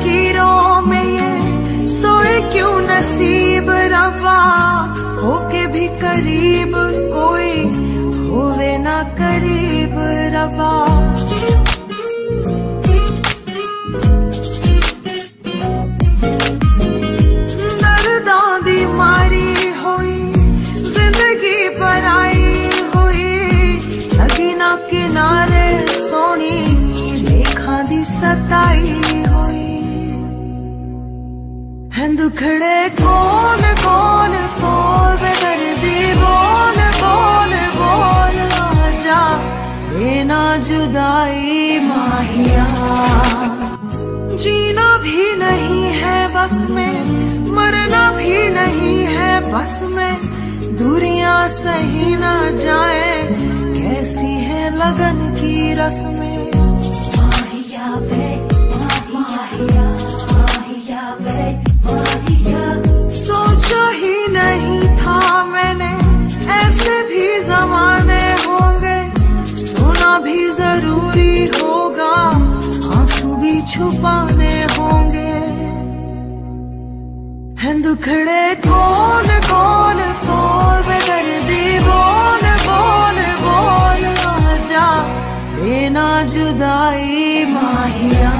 लकीरों में ये सोए क्यों नसीब रवा? होके भी करीब कोई होवे ना करीब रवा। किनारे सोनी, लेखा दी सताई हैं दुखड़े कौन कौन कोल वे दर्दी? बोल बोल बोल, आजा लेना जुदाई माहिया। जीना भी नहीं है बस में, मरना भी नहीं है बस में। दूरियाँ सही ना जाए, कैसी है लगन की रस्में? छुपाने होंगे। हिंदू खड़े कौन कौन कौन बदल दी बोल बोल बोल आजा। देना जुदाई माहिया।